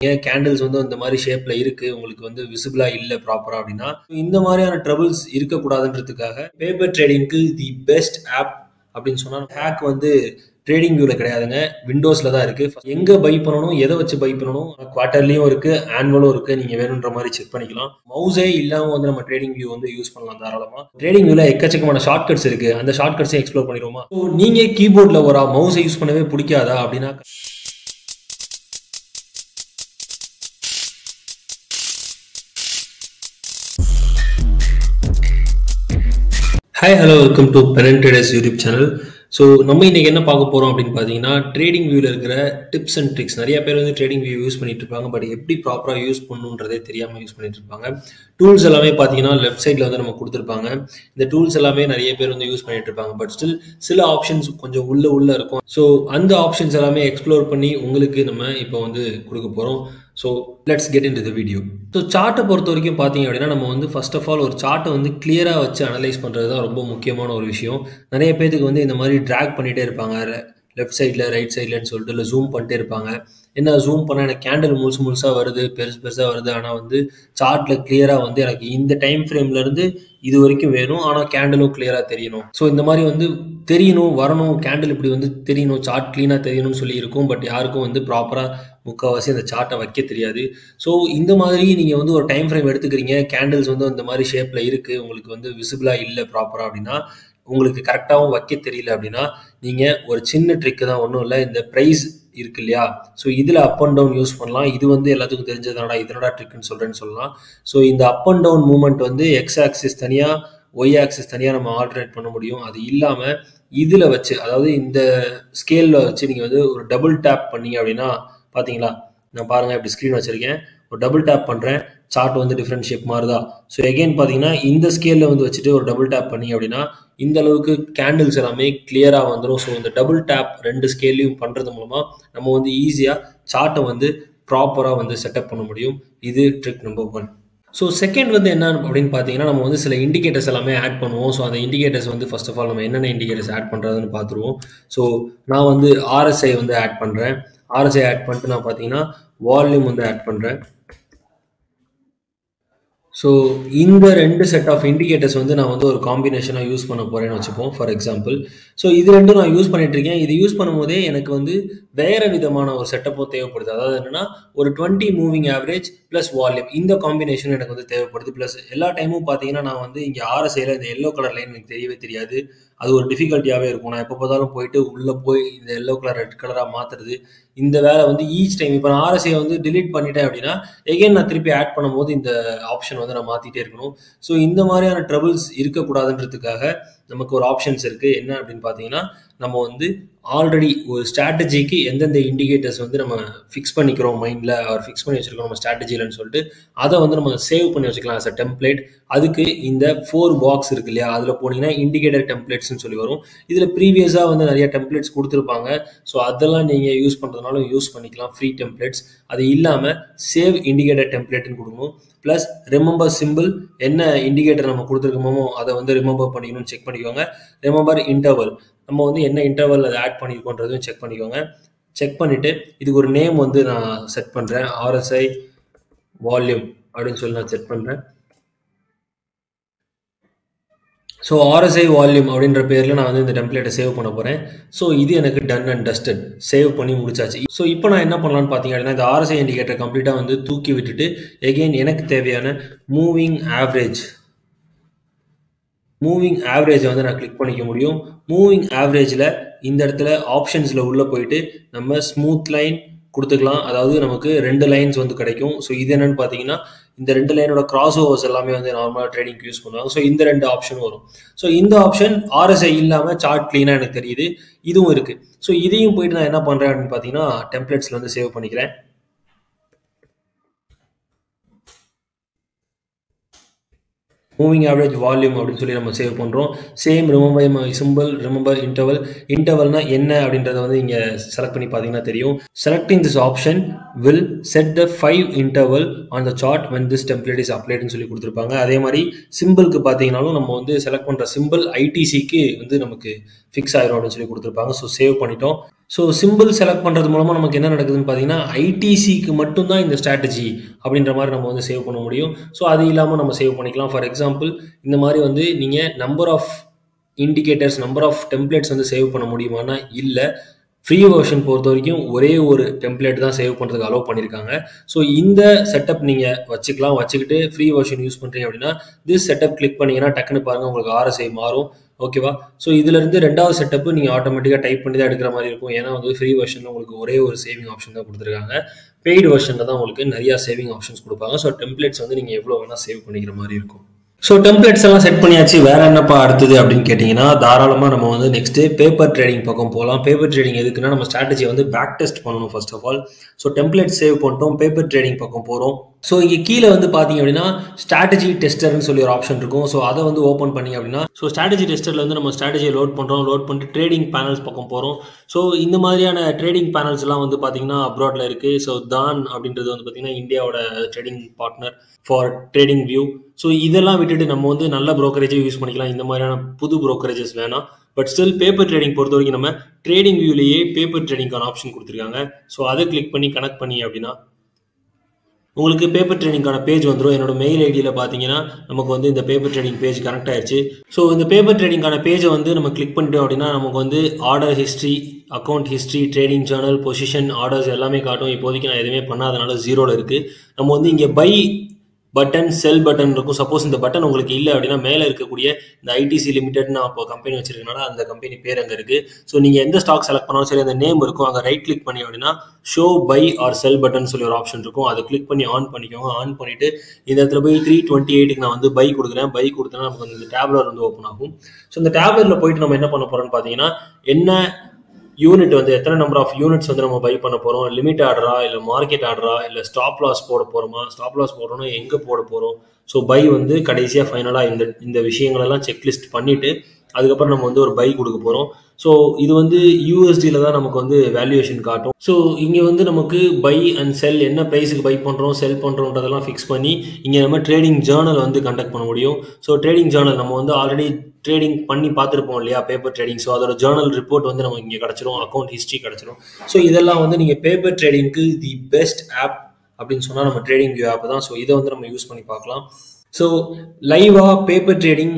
ஏன் கேண்டில்ஸ் வந்து இந்த மாதிரி ஷேப்ல இருக்கு? உங்களுக்கு வந்து விசிபிளா இல்ல ப்ராப்பரா அப்படின்னா இந்த மாதிரியான ட்ரபிள்ஸ் இருக்கக்கூடாதுன்றதுக்காக பேப்பர் ட்ரேடிங்க்கு தி பெஸ்ட் ஆப் அப்படின்னு சொன்னா ஹேக் வந்து ட்ரேடிங் வியூல கிடையாதுங்க. விண்டோஸ்ல தான் இருக்கு. எங்க பை பண்ணணும் எதை வச்சு பை பண்ணணும்? குவார்டர்லயும் இருக்கு ஆனுவலும் இருக்கு. நீங்க வேணுன்ற மாதிரி செக் பண்ணிக்கலாம். மவுஸே இல்லாம வந்து நம்ம ட்ரேடிங் வியூ வந்து யூஸ் பண்ணலாம் தாராளமா. ட்ரேடிங் வியூல எக்கச்சக்கமான ஷார்ட் கட்ஸ் இருக்கு. அந்த ஷார்ட் கட்ஸையும் எக்ஸ்ப்ளோர் பண்ணிடுவோமா? ஸோ நீங்க கீபோர்ட்ல ஒரு மவுஸை யூஸ் பண்ணவே பிடிக்காதா அப்படின்னா ஹாய் ஹலோ வெல்கம் டு பெனன் ட்ரேடர்ஸ் யூடியூப் சேனல் ஸோ நம்ம இன்றைக்கி என்ன பார்க்க போகிறோம் அப்படின்னு பார்த்தீங்கன்னா ட்ரேடிங் வியூவில் இருக்கிற டிப்ஸ் அண்ட் ட்ரிக்ஸ் நிறைய பேர் வந்து ட்ரேடிங் வியூ யூஸ் பண்ணிட்டு இருப்பாங்க பட் எப்படி ப்ராப்பராக யூஸ் பண்ணுன்றதே தெரியாமல் யூஸ் பண்ணிட்டு இருப்பாங்க. டூல்ஸ் எல்லாமே பார்த்தீங்கன்னா லெஃப்ட் சைடில் வந்து நம்ம கொடுத்துருப்பாங்க. இந்த டூல்ஸ் எல்லாமே நிறைய பேர் வந்து யூஸ் பண்ணிட்டு இருப்பாங்க பட் ஸ்டில் சில ஆப்ஷன்ஸ் கொஞ்சம் உள்ள உள்ள இருக்கும். ஸோ அந்த ஆப்ஷன்ஸ் எல்லாமே எக்ஸ்ப்ளோர் பண்ணி உங்களுக்கு நம்ம இப்போ வந்து கொடுக்க போகிறோம் so let's get into the video so சார்ட்டை பொறுத்த வரைக்கும் பார்த்தீங்க அப்படின்னா நம்ம வந்து ஃபர்ஸ்ட் ஆஃப் ஆல் ஒரு சார்ட்டை வந்து கிளியராக வச்சு அனலைஸ் பண்ணுறது தான் ரொம்ப முக்கியமான ஒரு விஷயம். நிறைய பேத்துக்கு வந்து இந்த மாதிரி ட்ராக் பண்ணிகிட்டே இருப்பாங்க. லெஃப்ட் சைடில் ரைட் சைட்லன்னு சொல்லிட்டு இல்லை ஜூம் பண்ணிட்டே இருப்பாங்க. என்ன ஜூம் பண்ணால் எனக்கு கேண்டில் முழுசு முழுசாக வருது பெருசு பெருசாக வருது. ஆனால் வந்து சார்ட்டில் கிளியராக வந்து எனக்கு இந்த டைம் ஃப்ரேம்லேருந்து இது வரைக்கும் வேணும். ஆனால் கேண்டிலும் கிளியராக தெரியணும். ஸோ இந்த மாதிரி வந்து தெரியணும் வரணும். கேண்டில் இப்படி வந்து தெரியணும் சார்ட் க்ளீனாக தெரியணும்னு சொல்லி இருக்கும் பட் யாருக்கும் வந்து ப்ராப்பராக முக்கால்வாசி அந்த சார்ட்டை வைக்க தெரியாது. ஸோ இந்த மாதிரி நீங்கள் வந்து ஒரு டைம் ஃப்ரேம் எடுத்துக்கிறீங்க. கேண்டில்ஸ் வந்து இந்த மாதிரி ஷேப்பில் இருக்குது உங்களுக்கு வந்து விசிபிளாக இல்லை ப்ராப்பராக அப்படின்னா உங்களுக்கு கரெக்டாகவும் வைக்க தெரியல அப்படின்னா நீங்கள் ஒரு சின்ன ட்ரிக்கு தான் ஒன்றும் இல்லை. இந்த ப்ரைஸ் இருக்கு இல்லையா? ஸோ இதில் அப் அண்ட் டவுன் யூஸ் பண்ணலாம். இது வந்து எல்லாத்துக்கும் தெரிஞ்சதுனாடா இதனடா ட்ரிக்குன்னு சொல்கிறேன்னு சொல்லலாம். ஸோ இந்த அப் அண்ட் டவுன் மூமெண்ட் வந்து எக்ஸ் ஆக்சிஸ் தனியாக ஒய் ஆக்சிஸ் தனியாக நம்ம ஆல்டர்னேட் பண்ண முடியும். அது இல்லாமல் இதில் வச்சு அதாவது இந்த ஸ்கேலில் வச்சு நீங்கள் வந்து ஒரு டபுள் டேப் பண்ணீங்க அப்படின்னா பார்த்தீங்களா நான் பாருங்கள் இப்படி ஸ்க்ரீன் வச்சுருக்கேன். ஒரு டபுள் டேப் பண்ணுறேன் சார்ட் வந்து டிஃப்ரெண்ட் ஷேப் மாறுதா? ஸோ எகெயின் பார்த்தீங்கன்னா இந்த ஸ்கேலில் வந்து வச்சுட்டு ஒரு டபுள் டேப் பண்ணி அப்படின்னா இந்த அளவுக்கு கேண்டில்ஸ் எல்லாமே கிளியராக வந்துடும் ஸோ இந்த டபுள் டேப் ரெண்டு ஸ்கேல்லையும் பண்ணுறது மூலமாக நம்ம வந்து ஈஸியாக சார்ட்டை வந்து ப்ராப்பராக வந்து செட்டப் பண்ண முடியும். இது trick number one so second வந்து என்ன அப்படின்னு பார்த்தீங்கன்னா நம்ம வந்து சில இண்டிகேட்டர்ஸ் எல்லாமே ஆட் பண்ணுவோம். ஸோ அந்த இண்டிகேட்டர்ஸ் வந்து ஃபர்ஸ்ட் ஆஃப் ஆல் நம்ம என்னென்ன இண்டிகேட்டர்ஸ் ஆட் பண்ணுறதுன்னு பார்த்துருவோம் ஸோ நான் வந்து ஆர்எஸ்ஐ வந்து ஆட் பண்ணுறேன் ஆர்எஸ்ஐ ஆட் பண்ணிட்டு நான் பார்த்தீங்கன்னா வால்யூம் வந்து ஆட் பண்ணுறேன் ஸோ இந்த ரெண்டு செட் ஆஃப் இண்டிகேட்டர்ஸ் வந்து நான் வந்து ஒரு காம்பினேஷனாக யூஸ் பண்ண போகிறேன்னு வச்சுப்போம் ஃபார் எக்ஸாம்பிள் ஸோ இது ரெண்டும் நான் யூஸ் பண்ணிட்டுருக்கேன் இது யூஸ் பண்ணும்போதே எனக்கு வந்து வேறு விதமான ஒரு செட்டப்பும் தேவைப்படுது. அதாவது என்னென்னா ஒரு twenty moving average plus volume இந்த காம்பினேஷன் எனக்கு வந்து தேவைப்படுது. ப்ளஸ் எல்லா டைமும் பார்த்தீங்கன்னா நான் வந்து இங்கே ஆர்எஸ்ஐயில் இந்த எல்லோ கலர் லைன் எனக்கு தெரியவே தெரியாது. அது ஒரு டிஃபிகல்ட்டியாகவே இருக்கும். நான் எப்போ பார்த்தாலும் போயிட்டு உள்ளே போய் இந்த எல்லோ கலர் ரெட் கலராக மாற்றுறது இந்த வேலை வந்து ஈச் டைம் இப்போ நான் ஆர்எஸ்ஐ வந்து டிலீட் பண்ணிட்டேன் அப்படின்னா எகைன் நான் திருப்பி ஆட் பண்ணும்போது இந்த ஆப்ஷன் வந்து நான் மாற்றிட்டே இருக்கணும். ஸோ இந்த மாதிரியான ட்ரபிள்ஸ் இருக்கக்கூடாதுன்றதுக்காக நமக்கு ஒரு ஆப்ஷன்ஸ் இருக்குது என்ன அப்படின்னு பார்த்தீங்கன்னா நம்ம வந்து ஆல்ரெடி ஒரு ஸ்ட்ராட்டஜிக்கு எந்தெந்த இண்டிகேட்டர்ஸ் வந்து நம்ம ஃபிக்ஸ் பண்ணிக்கிறோம் மைண்டில் அவர் ஃபிக்ஸ் பண்ணி வச்சுருக்கோம் நம்ம ஸ்ட்ராட்டஜிலன்னு சொல்லிட்டு அதை வந்து நம்ம சேவ் பண்ணி வச்சுக்கலாம் அஸ் அ டெம்ப்ளேட் அதுக்கு இந்த ஃபோர் பாக்ஸ் இருக்கு இல்லையா? அதில் போனீங்கன்னா இண்டிகேட்டர் டெம்ப்ளேட்ஸ்னு சொல்லி வரும். இதில் ப்ரீவியஸாக வந்து நிறைய டெம்ப்ளேட்ஸ் கொடுத்துருப்பாங்க. ஸோ அதெல்லாம் நீங்கள் யூஸ் பண்ணுறதுனாலும் யூஸ் பண்ணிக்கலாம். ஃப்ரீ டெம்ப்ளேட்ஸ் அது இல்லாமல் சேவ் இண்டிகேட்டர் டெம்ப்ளேட்னு கொடுக்கணும். ப்ளஸ் ரிமெம்பர் சிம்பிள் என்ன இண்டிகேட்டர் நம்ம கொடுத்துருக்கோமோ அதை வந்து ரிமெம்பர் பண்ணிக்கணும்னு செக் பண்ணிக்கோங்க. ரிமெம்பர் இன்டர்வல் நம்ம வந்து என்ன இன்டர்வல் அதை ஆட் பண்ணியிருக்கோன்றதும் செக் பண்ணிக்கோங்க. செக் பண்ணிவிட்டு இதுக்கு ஒரு நேம் வந்து நான் செட் பண்ணுறேன் ஆர்எஸ்ஐ வால்யூம் அப்படின்னு சொல்லி நான் செட் பண்ணுறேன் ஸோ ஆர்எஸ்ஐ வால்யூம் அப்படின்ற பேரில் நான் வந்து இந்த டெம்ப்ளேட்டை சேவ் பண்ண போகிறேன் ஸோ இது எனக்கு டன் அண்ட் டஸ்டட் சேவ் பண்ணி முடிச்சாச்சு. ஸோ இப்போ நான் என்ன பண்ணலான்னு பார்த்தீங்க அப்படின்னா இந்த ஆர்எஸ்ஐ இண்டிகேட்டர் கம்ப்ளீட்டாக வந்து தூக்கி விட்டுட்டு எகெயின் எனக்கு தேவையான மூவிங் ஆவரேஜ் மூவிங் ஆவரேஜை வந்து நான் கிளிக் பண்ணிக்க முடியும். மூவிங் ஆவரேஜில் இந்த இடத்துல ஆப்ஷன்ஸில் உள்ளே போயிட்டு நம்ம ஸ்மூத் லைன் கொடுத்துக்கலாம். அதாவது நமக்கு ரெண்டு லைன்ஸ் வந்து கிடைக்கும். ஸோ இது என்னென்னு பார்த்தீங்கன்னா இந்த ரெண்டு லைனோட கிராஸ் ஓவர்ஸ் எல்லாமே வந்து நார்மலாக ட்ரேடிங் யூஸ் பண்ணுவாங்க. ஸோ இந்த ரெண்டு ஆப்ஷன் வரும். ஸோ இந்த ஆப்ஷன் ஆர்எஸ்ஐ இல்லாமல் சார்ட் க்ளீனாக எனக்கு தெரியுது. இதுவும் இருக்குது ஸோ இதையும் போயிட்டு நான் என்ன பண்ணுறேன் அப்படின்னு பார்த்தீங்கன்னா டெம்ப்ளெட்ஸில் வந்து சேவ் பண்ணிக்கிறேன். மூவிங் ஆவரேஜ் வால்யூம் அப்படின்னு சொல்லி நம்ம சேவ் பண்ணுறோம் same remember my simple remember interval இன்டர்வல்னா என்ன அப்படின்றத வந்து இங்கே செலக்ட் பண்ணி பார்த்தீங்கன்னா தெரியும். Selecting this option will set the five interval on the chart when this template is அப்ளேட்னு சொல்லி கொடுத்துருப்பாங்க. அதே மாதிரி சிம்பிளுக்கு பார்த்தீங்கன்னாலும் நம்ம வந்து செலக்ட் பண்ணுற சிம்பிள் ஐடிசிக்கு வந்து நமக்கு ஃபிக்ஸ் ஆயிரும் அப்படின்னு சொல்லி கொடுத்துருப்பாங்க. ஸோ சேவ் பண்ணிட்டோம். ஸோ சிம்பிள் செலக்ட் பண்ணுறது மூலமாக நமக்கு என்ன நடக்குதுன்னு பார்த்தீங்கன்னா ஐடிசிக்கு மட்டும்தான் இந்த ஸ்ட்ராட்டஜி அப்படின்ற மாதிரி நம்ம வந்து சேவ் பண்ண முடியும். ஸோ அது இல்லாமல் நம்ம சேவ் பண்ணிக்கலாம். ஃபார் எக்ஸாம்பிள் இந்த மாதிரி வந்து நீங்கள் number of indicators number of templates வந்து சேவ் பண்ண முடியுமானா இல்லை. ஃப்ரீ வேர்ஷன் பொறுத்த வரைக்கும் ஒரே ஒரு டெம்ப்ளேட் தான் சேவ் பண்ணுறதுக்கு அலோவ் பண்ணியிருக்காங்க ஸோ இந்த செட்டப் நீங்கள் வச்சுக்கலாம். வச்சுக்கிட்டு ஃப்ரீ வேர்ஷன் யூஸ் பண்ணுறீங்க அப்படின்னா திஸ் செட்டப் கிளிக் பண்ணிங்கன்னா டக்குன்னு பாருங்கள் உங்களுக்கு ஆர்எஸ்ஐ மாறும். ஓகேவா? ஸோ இதுலேருந்து ரெண்டாவது செட்டப்பு நீங்கள் ஆட்டோமேட்டிக்காக டைப் பண்ணி தான் எடுக்கிற மாதிரி இருக்கும். ஏன்னா வந்து ஃப்ரீ வெர்ஷனில் உங்களுக்கு ஒரே ஒரு சேவிங் ஆப்ஷன் தான் கொடுத்துருக்காங்க. பெய்டு வெர்ஷனில் தான் உங்களுக்கு நிறையா சேவிங் ஆப்ஷன்ஸ் கொடுப்பாங்க. ஸோ டெம்ப்ளேட்ஸ் வந்து நீங்கள் எவ்வளோ வேணால் சேவ் பண்ணிக்கிற மாதிரி இருக்கும். ஸோ டெம்ப்ளேட்ஸ் எல்லாம் செட் பண்ணியாச்சு. வேற என்னப்பா அடுத்தது அப்படின்னு கேட்டிங்கன்னா தாராளமாக நம்ம வந்து நெக்ஸ்ட்டு பேப்பர் ட்ரேடிங் பக்கம் போகலாம் பேப்பர் ட்ரேடிங் எதுக்குன்னா நம்ம ஸ்ட்ராட்டஜியை வந்து பேக் டெஸ்ட் பண்ணணும் first of all so template save பண்ணிட்டோம். பேப்பர் ட்ரேடிங் பக்கம் போகிறோம் ஸோ இங்கே கீழே வந்து பார்த்தீங்க அப்படின்னா ஸ்ட்ராட்டஜி டெஸ்டர்னு சொல்லி ஒரு ஆப்ஷன் இருக்கும். ஸோ அதை வந்து ஓப்பன் பண்ணி அப்படின்னா ஸோ ஸ்ட்ராட்டஜி டெஸ்டரில் வந்து நம்ம ஸ்ட்ராட்டஜியை லோட் பண்ணுறோம் லோட் பண்ணிட்டு ட்ரேடிங் பேனல்ஸ் பக்கம் போகிறோம் ஸோ இந்த மாதிரியான ட்ரேடிங் பேனல்ஸ் எல்லாம் வந்து பார்த்தீங்கன்னா அப்ராடில் இருக்குது ஸோ தான் அப்படின்றது வந்து பார்த்தீங்கன்னா இந்தியாவோட trading partner for TradingView so இதெல்லாம் விட்டுட்டு நம்ம வந்து நல்ல ப்ரோக்கரேஜே யூஸ் பண்ணிக்கலாம். இந்த மாதிரியான புது ப்ரோக்கரேஜஸ் வேணாம். பட் ஸ்டில் பேப்பர் ட்ரேடிங் பொறுத்த வரைக்கும் நம்ம ட்ரேடிங் வியூலேயே பேப்பர் ட்ரேடிங்கான ஆப்ஷன் கொடுத்துருக்காங்க. ஸோ அதை கிளிக் பண்ணி கனெக்ட் பண்ணி அப்படின்னா உங்களுக்கு பேப்பர் ட்ரேடிங்கான பேஜ் வந்துடும் என்னோட மெயில் ஐடியில் பார்த்தீங்கன்னா நமக்கு வந்து இந்த பேப்பர் ட்ரேடிங் பேஜ் கனெக்ட் ஆயிடுச்சு. ஸோ இந்த பேப்பர் ட்ரேடிங்கான பேஜை வந்து நம்ம கிளிக் பண்ணிட்டோம் அப்படின்னா நமக்கு வந்து order history account history trading journal position orders எல்லாமே காட்டும். இப்போதைக்கு நான் எதுவுமே பண்ணாதனால ஜீரோவில் இருக்குது நம்ம வந்து இங்கே பை பட்டன் செல் பட்டன் இருக்கும். சப்போஸ் இந்த பட்டன் உங்களுக்கு இல்லை அப்படின்னா மேலே இருக்கக்கூடிய இந்த ஐடிசி லிமிடெட் நான் இப்போ கம்பெனி வச்சிருக்கனால அந்த கம்பெனி பேர் அங்கே இருக்குது ஸோ நீங்கள் எந்த ஸ்டாக் செலக்ட் பண்ணாலும் சரி அந்த நேம் இருக்கும். அங்கே ரைட் கிளிக் பண்ணி அப்படின்னா show buy or sell button சொல்லி ஒரு ஆப்ஷன் இருக்கும். அதை கிளிக் பண்ணி ஆன் பண்ணிக்கோங்க. ஆன் பண்ணிட்டு இந்த இடத்துல போய் த்ரீ டுவெண்ட்டி எயிட்டுக்கு நான் வந்து பை கொடுக்குறேன். பை கொடுத்தேன்னா நமக்கு அந்த டேப்லர் வந்து ஓப்பன் ஆகும். ஸோ இந்த டேப்லரில் போயிட்டு நம்ம என்ன பண்ண போகிறோம்னு பார்த்தீங்கன்னா என்ன யூனிட் வந்து எத்தனை நம்பர் ஆஃப் யூனிட்ஸ் வந்து நம்ம பை பண்ண போகிறோம் லிமிட் ஆர்டரா இல்லை மார்க்கெட் ஆர்டரா இல்லை ஸ்டாப் லாஸ் போட போகிறோமா ஸ்டாப் லாஸ் போடுறோம்னா எங்கே போட போகிறோம் ஸோ பை வந்து கடைசியாக ஃபைனலாக இந்த இந்த விஷயங்களெல்லாம் செக்லிஸ்ட் பண்ணிவிட்டு அதுக்கப்புறம் நம்ம வந்து ஒரு பை கொடுக்க போகிறோம் ஸோ இது வந்து யூஎஸ்டியில் தான் நமக்கு வந்து வேல்யூவேஷன் காட்டும். ஸோ இங்கே வந்து நமக்கு பை அண்ட் செல் என்ன ப்ரைஸுக்கு பை பண்ணுறோம் செல் பண்ணுறோன்றதெல்லாம் ஃபிக்ஸ் பண்ணி இங்கே நம்ம ட்ரேடிங் ஜேர்னல் வந்து கண்டக்ட் பண்ண முடியும். ஸோ ட்ரேடிங் ஜேர்னல் நம்ம வந்து ஆல்ரெடி ட்ரேடிங் பண்ணி பார்த்துருப்போம் இல்லையா பேப்பர் ட்ரேடிங் ஸோ அதோட ஜேர்னல் ரிப்போர்ட் வந்து நமக்கு இங்கே கிடச்சிரும் அக்கௌண்ட் ஹிஸ்ட்ரி கிடச்சிரும். ஸோ இதெல்லாம் வந்து நீங்கள் பேப்பர் ட்ரேடிங்க்கு தி பெஸ்ட் ஆப் அப்படின்னு சொன்னால் நம்ம ட்ரேடிங் வியூ ஆப் தான். ஸோ இதை வந்து நம்ம யூஸ் பண்ணி பார்க்கலாம். ஸோ லைவாக பேப்பர் ட்ரேடிங்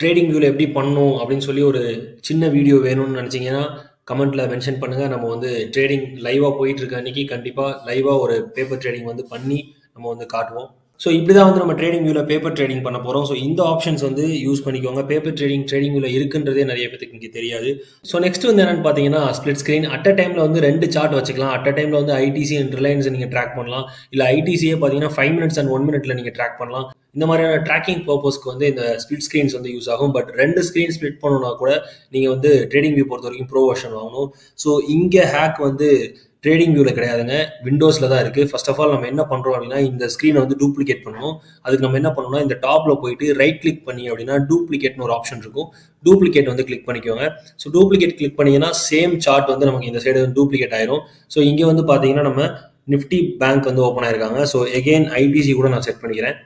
ட்ரேடிங் வியூவில் எப்படி பண்ணணும் அப்படின்னு சொல்லி ஒரு சின்ன வீடியோ வேணும்னு நினச்சிங்கன்னா கமெண்ட்டில் மென்ஷன் பண்ணுங்கள் நம்ம வந்து ட்ரேடிங் லைவாக போயிட்டுருக்க அன்றைக்கி கண்டிப்பாக லைவாக ஒரு பேப்பர் ட்ரேடிங் வந்து பண்ணி நம்ம வந்து காட்டுவோம். ஸோ இப்படி தான் வந்து நம்ம ட்ரேடிங் வியூவில் பேப்பர் ட்ரேடிங் பண்ண போகிறோம் ஸோ இந்த ஆப்ஷன்ஸ் வந்து யூஸ் பண்ணிக்கோங்க. பேப்பர் ட்ரேடிங் ட்ரேடிங் வியூவில் இருக்குன்றதே நிறைய பேருக்கு இங்கே தெரியாது. ஸோ நெக்ஸ்ட் வந்து என்னென்னு பார்த்தீங்கன்னா ஸ்பிளிட் ஸ்க்ரீன் அட் அ டைமில் வந்து ரெண்டு சார்ட் வச்சுக்கலாம். அட் அ டைமில் வந்து ஐடிசி அண்ட் ரிலையன்ஸ் நீங்கள் ட்ராக் பண்ணலாம். இல்லை ஐடிசியே பார்த்தீங்கன்னா ஃபைவ் மினிட்ஸ் அண்ட் ஒன் மினிட்ல நீங்கள் ட்ராக் பண்ணலாம். இந்த மாதிரியான ட்ராக்கிங் பர்பஸ்க்கு வந்து இந்த ஸ்பிளிட் ஸ்க்ரீன்ஸ் வந்து யூஸ் ஆகும். பட் ரெண்டு ஸ்க்ரீன் ஸ்பிளிட் பண்ணணும்னா கூட நீங்கள் வந்து ட்ரேடிங் வியூ பொறுத்த வரைக்கும் ப்ரோ ஆகணும் வாங்கணும். ஸோ இங்கே ஹேக் வந்து ட்ரேடிங் வியூவில் கிடையாதுங்க. விண்டோஸில் தான் இருக்குது ஃபர்ஸ்ட் ஆஃப் ஆல் நம்ம என்ன பண்ணுறோம் அப்படின்னா இந்த ஸ்க்ரீனை வந்து டூப்ளிகேட் பண்ணணும் அதுக்கு நம்ம என்ன பண்ணணும்னா இந்த டாப்பில் போயிட்டு ரைட் கிளிக் பண்ணி அப்படின்னா டூப்ளிகேட்னு ஒரு ஆப்ஷன் இருக்கும். டூப்ளிகேட் வந்து கிளிக் பண்ணிக்கோங்க. ஸோ டூப்ளிகேட் கிளிக் பண்ணிங்கன்னா சேம் சார்ட் வந்து நமக்கு இந்த சைடு வந்து டூப்ளிகேட் ஆயிரும். ஸோ இங்கே வந்து பார்த்தீங்கன்னா நம்ம நிஃப்டி பேங்க் வந்து ஓப்பன் ஆயிருக்காங்க. ஸோ எகெயின் ஐடிசி கூட நான் செட் பண்ணிக்கிறேன்.